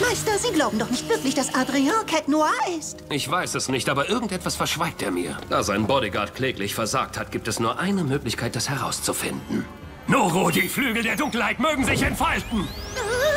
Meister, Sie glauben doch nicht wirklich, dass Adrien Cat Noir ist. Ich weiß es nicht, aber irgendetwas verschweigt er mir. Da sein Bodyguard kläglich versagt hat, gibt es nur eine Möglichkeit, das herauszufinden. Noro, die Flügel der Dunkelheit mögen sich entfalten! Ah,